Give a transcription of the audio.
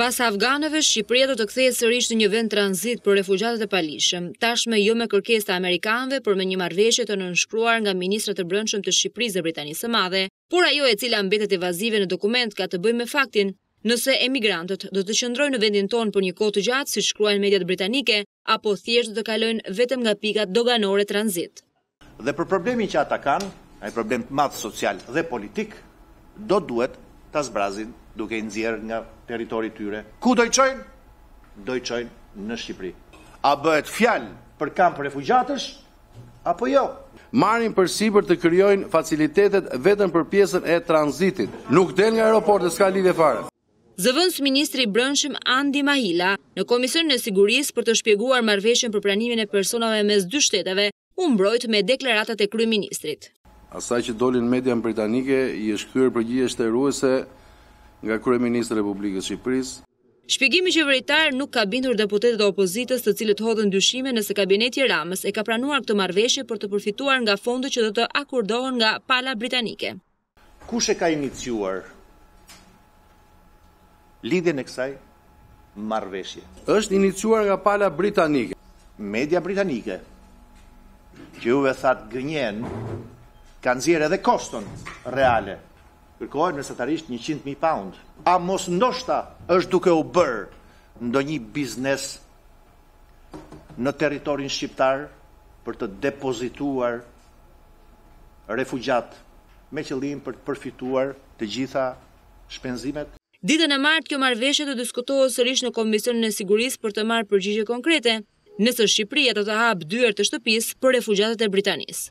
Pas afganëve, Shqipëria do të kthehet sërish në një vend tranzit për refugjatët e paligjshëm, tashmë jo me kërkesë të amerikanëve por me një marrëveshje të nënshkruar nga ministrat e Brendshëm të Shqipërisë dhe Britanisë së Madhe, por ajo e cila mbetet evazive në dokument ka të bëjë me faktin nëse emigrantët do të qëndrojnë në vendin tonë për një kohë të gjatë, siç shkruajnë mediat britanike, apo thjesht do të kalojnë vetëm nga pikat doganore tranzit. Dhe për problemin që ata kanë, një problem të madh social dhe politik, do duhet ta zbrazin duke i nxjerrë nga territori i tyre. Ku do i çojnë? Do i çojnë në Shqipëri. A bëhet fjalë për kamp refugjatësh apo jo? Marrin përsipër të krijojnë facilitetet vetëm për pjesën e tranzitit. Nuk del nga aeroporti, s'ka lidhje fare. Zëvendësministri i Brendshëm Andi Mahila, në Komisionin e Sigurisë për të shpjeguar marrëveshjen për pranimin e personave mes dy shteteve, u mbrojt me deklaratat e kryeministrit. Asaj që doli në median britanike i është kthyer përgjigje shteruese nga kryeministri i Republikës së Shqipërisë. Shpjegimi qeveritar nuk ka bindur deputetët e opozitës të cilët hodhën dyshime nëse kabineti i Ramës e ka pranuar këtë marrëveshje për të përfituar nga fondet që do të akordohen nga pala britanike. Kush e ka iniciuar lidhjen e kësaj marrëveshje? Është iniciuar nga pala britanike. Media britanike, që juve thatë gënjen, ka nxjerrë edhe koston reale. Kërkohen mesatarisht njëqind mijë paund. A mos ndoshta është duke u bërë ndonjë biznes në territorin shqiptar për të depozituar refugjatë me qëllim për të përfituar të gjitha shpenzimet. Ditën e martë kjo marrëveshje do diskutohet sërish në Komisionin e Sigurisë për të marrë përgjigje konkrete, nëse Shqipëria do të hapë dyert e shtëpisë për refugjatët e Britanisë.